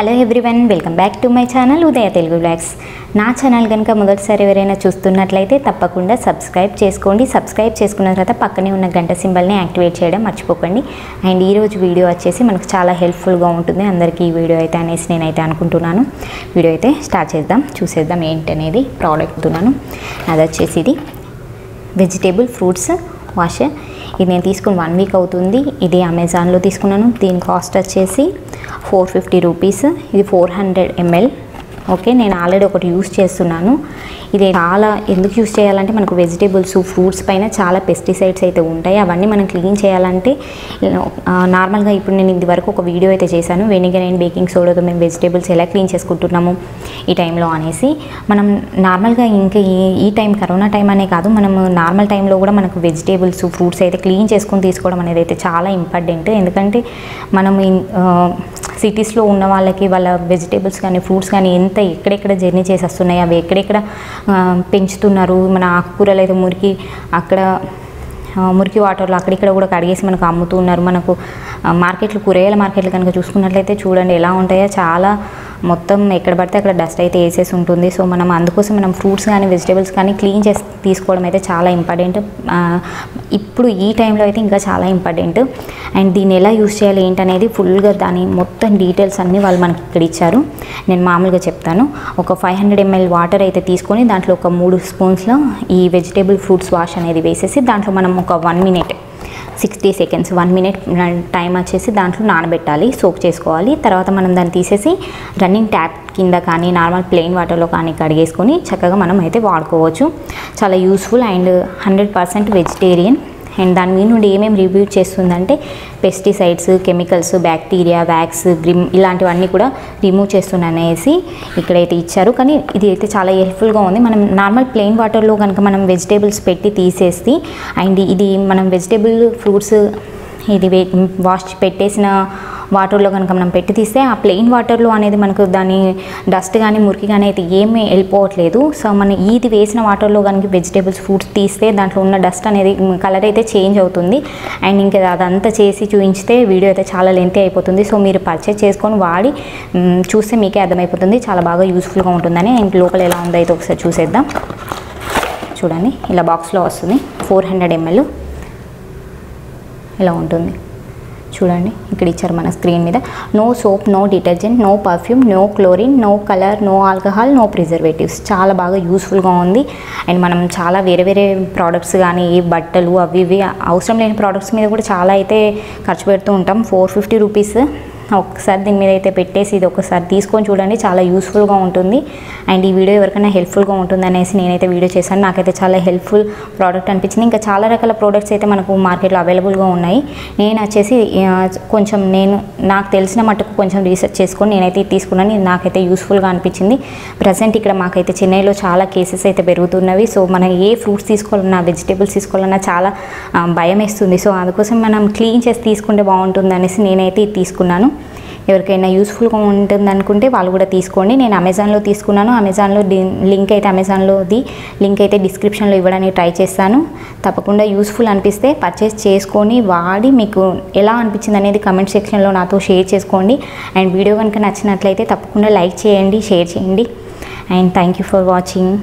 Hello everyone welcome back to my channel Udaya Telugu blogs నా channel కనుక మొదటిసారి ఎవరైనా చూస్తున్నట్లయితే తప్పకుండా సబ్స్క్రైబ్ చేసుకోండి. సబ్స్క్రైబ్ చేసుకున్న తర్వాత పక్కనే ఉన్న గంట సింబల్ని యాక్టివేట్ చేయడం మర్చిపోకండి. అండ్ ఈరోజు వీడియో వచ్చేసి మనకు చాలా హెల్ప్ఫుల్గా ఉంటుంది. అందరికీ ఈ వీడియో అయితే అనేసి నేనైతే అనుకుంటున్నాను. వీడియో అయితే స్టార్ట్ చేద్దాం. చూసేద్దాం ఏంటనేది ప్రోడక్ట్ తున్నాను అది వచ్చేసి ఇది. వెజిటేబుల్ ఫ్రూట్స్ వాష్ ఇది నేను తీసుకుని వన్ వీక్ అవుతుంది. ఇది అమెజాన్లో తీసుకున్నాను. దీని కాస్ట్ వచ్చేసి ఫోర్ ఫిఫ్టీ రూపీస్ ఇది ఫోర్ హండ్రెడ్ ఎంఎల్ ఓకే నేను ఆల్రెడీ ఒకటి యూస్ చేస్తున్నాను. ఇది చాలా ఎందుకు యూస్ చేయాలంటే మనకు వెజిటేబుల్స్ ఫ్రూట్స్ పైన చాలా పెస్టిసైడ్స్ అయితే ఉంటాయి. అవన్నీ మనం క్లీన్ చేయాలంటే నార్మల్గా ఇప్పుడు నేను ఇది వరకు ఒక వీడియో అయితే చేశాను. వెనిగర్ అండ్ బేకింగ్ సోడాతో మేము వెజిటేబుల్స్ ఎలా క్లీన్ చేసుకుంటున్నాము ఈ టైంలో అనేసి మనం నార్మల్గా ఇంకా ఈ ఈ టైం కరోనా టైం అనే కాదు మనం నార్మల్ టైంలో కూడా మనకు వెజిటేబుల్స్ ఫ్రూట్స్ అయితే క్లీన్ చేసుకొని తీసుకోవడం అనేది అయితే చాలా ఇంపార్టెంట్. ఎందుకంటే మనం సిటీస్లో ఉన్న వాళ్ళకి వాళ్ళ వెజిటేబుల్స్ కానీ ఫ్రూట్స్ కానీ ఎంత ఎక్కడెక్కడ జర్నీ చేసి వస్తున్నాయి అవి ఎక్కడెక్కడ పెంచుతున్నారు. మన ఆకుకూరలు అయితే మురికి అక్కడ మురికి వాటర్లో అక్కడిక్కడ కూడా కడిగేసి మనకు అమ్ముతున్నారు. మనకు మార్కెట్లు కూరగాయల మార్కెట్లు కనుక చూసుకున్నట్లయితే చూడండి ఎలా ఉంటాయో చాలా మొత్తం ఎక్కడ పడితే అక్కడ డస్ట్ అయితే వేసేసి ఉంటుంది. సో మనం అందుకోసం మనం ఫ్రూట్స్ కానీ వెజిటేబుల్స్ కానీ క్లీన్ చేసి తీసుకోవడం అయితే చాలా ఇంపార్టెంట్ ఇప్పుడు ఈ టైంలో అయితే ఇంకా చాలా ఇంపార్టెంట్ అండ్ దీన్ని ఎలా యూస్ చేయాలి ఏంటనేది ఫుల్గా దాని మొత్తం డీటెయిల్స్ అన్నీ వాళ్ళు మనకి ఇక్కడ ఇచ్చారు. నేను మామూలుగా చెప్తాను. ఒక ఫైవ్ హండ్రెడ్ ఎంఎల్ వాటర్ అయితే తీసుకొని దాంట్లో ఒక మూడు స్పూన్స్లో ఈ వెజిటేబుల్ ఫ్రూట్స్ వాష్ అనేది వేసేసి దాంట్లో మనం ఒక one minute sixty seconds one minute time వచ్చేసి దాంట్లో నానబెట్టాలి సోక్ చేసుకోవాలి. తర్వాత మనం దాన్ని తీసేసి రన్నింగ్ ట్యాప్ కింద కానీ నార్మల్ ప్లెయిన్ వాటర్లో కానీ కడిగేసుకొని చక్కగా మనం అయితే వాడుకోవచ్చు. చాలా useful and hundred percent vegetarian. And దాని మీద నుండి ఏమేమి రివ్యూ చేస్తుందంటే pesticides chemicals bacteria wax grime ఇలాంటివన్నీ కూడా రిమూవ్ చేస్తున్నానేసి ఇక్కడైతే ఇచ్చారు. కానీ ఇది అయితే చాలా హెల్ప్ఫుల్గా ఉంది. మనం నార్మల్ ప్లెయిన్ వాటర్లో కనుక మనం వెజిటేబుల్స్ పెట్టి తీసేసి అండ్ ఇది మనం వెజిటేబుల్ ఫ్రూట్స్ ఇది వే వాష్ పెట్టేసిన వాటర్లో కనుక మనం పెట్టి తీస్తే ఆ ప్లెయిన్ వాటర్లో అనేది మనకు దాని డస్ట్ కానీ మురికి కానీ అయితే ఏమీ వెళ్ళిపోవట్లేదు. సో మనం ఇది వేసిన వాటర్లో కనుక వెజిటేబుల్స్ ఫ్రూట్స్ తీస్తే దాంట్లో ఉన్న డస్ట్ అనేది కలర్ అయితే చేంజ్ అవుతుంది. అండ్ ఇంకా అదంతా చేసి చూపించితే వీడియో అయితే చాలా లెంతీ అయిపోతుంది. సో మీరు పర్చేస్ చేసుకొని వాడి చూస్తే మీకే అర్థమైపోతుంది. చాలా బాగా యూస్ఫుల్గా ఉంటుందని. అండ్ లోపల ఎలా ఉందో అయితే ఒకసారి చూసేద్దాం. చూడండి ఇలా బాక్స్లో వస్తుంది. ఫోర్ హండ్రెడ్ ఎంఎల్ ఇలా ఉంటుంది? చూడండి ఇక్కడ ఇచ్చారు మన స్క్రీన్ మీద. No soap no detergent no perfume no chlorine no colour no alcohol no preservatives చాలా బాగా యూస్ఫుల్గా ఉంది. అండ్ మనం చాలా వేరే వేరే ప్రోడక్ట్స్ కానీ బట్టలు అవి ఇవి అవసరం లేని ప్రోడక్ట్స్ మీద కూడా చాలా అయితే ఖర్చు పెడుతూ ఉంటాం. ఫోర్ ఫిఫ్టీ రూపీస్ ఒకసారి దీని మీద అయితే పెట్టేసి ఇది ఒకసారి తీసుకొని చూడండి. చాలా యూస్ఫుల్గా ఉంటుంది. అండ్ ఈ వీడియో ఎవరికైనా హెల్ప్ఫుల్గా ఉంటుంది అనేసి నేనైతే వీడియో చేశాను. నాకైతే చాలా హెల్ప్ఫుల్ ప్రోడక్ట్ అనిపించింది. ఇంకా చాలా రకాల ప్రోడక్ట్స్ అయితే మనకు మార్కెట్లో అవైలబుల్గా ఉన్నాయి. నేను వచ్చేసి కొంచెం నేను నాకు తెలిసిన మట్టుకు కొంచెం రీసెర్చ్ చేసుకొని నేనైతే తీసుకున్నాను. ఇది నాకైతే యూస్ఫుల్గా అనిపించింది. ప్రజెంట్ ఇక్కడ మాకైతే చెన్నైలో చాలా కేసెస్ అయితే పెరుగుతున్నవి. సో మనం ఏ ఫ్రూట్స్ తీసుకోవాలన్నా వెజిటేబుల్స్ తీసుకోవాలన్నా చాలా భయం వేస్తుంది. సో అందుకోసం మనం క్లీన్ చేసి తీసుకుంటే బాగుంటుంది అనేసి నేనైతే ఇది తీసుకున్నాను. ఎవరికైనా యూస్ఫుల్గా ఉంటుంది అనుకుంటే వాళ్ళు కూడా తీసుకోండి. నేను అమెజాన్లో తీసుకున్నాను. అమెజాన్లో లింక్ అయితే అమెజాన్లోది లింక్ అయితే డిస్క్రిప్షన్లో ఇవ్వడానికి ట్రై చేస్తాను. తప్పకుండా యూస్ఫుల్ అనిపిస్తే పర్చేస్ చేసుకొని వాడి మీకు ఎలా అనిపించింది అనేది కమెంట్ సెక్షన్లో నాతో షేర్ చేసుకోండి. అండ్ వీడియో కనుక నచ్చినట్లయితే తప్పకుండా లైక్ చేయండి షేర్ చేయండి. And thank you for watching